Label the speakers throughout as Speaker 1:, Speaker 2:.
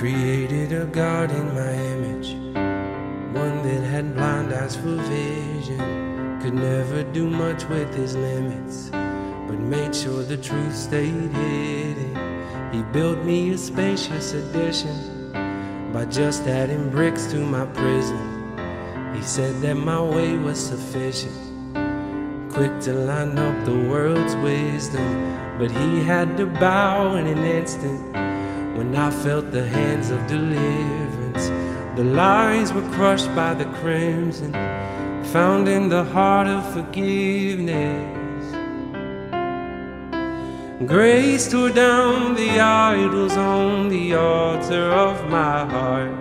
Speaker 1: created a God in my image, one that had blind eyes for vision. Could never do much with his limits, but made sure the truth stayed hidden. He built me a spacious addition by just adding bricks to my prison. He said that my way was sufficient, quick to line up the world's wisdom. But he had to bow in an instant when I felt the hands of deliverance. The lies were crushed by the crimson, found in the heart of forgiveness. Grace tore down the idols on the altar of my heart.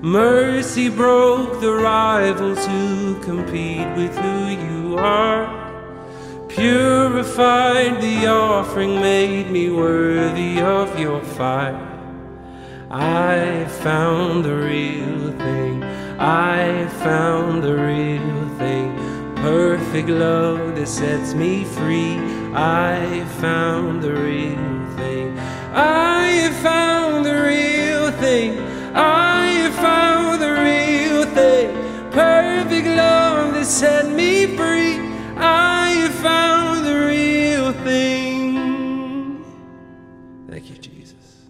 Speaker 1: Mercy broke the rivals who compete with who you are. Purified the offering, made me worthy of your fire. I found the real thing, I found the real thing. Perfect love that sets me free. I found the real thing, I found the real thing, I found the real thing. Perfect love that set me Thank you, Jesus.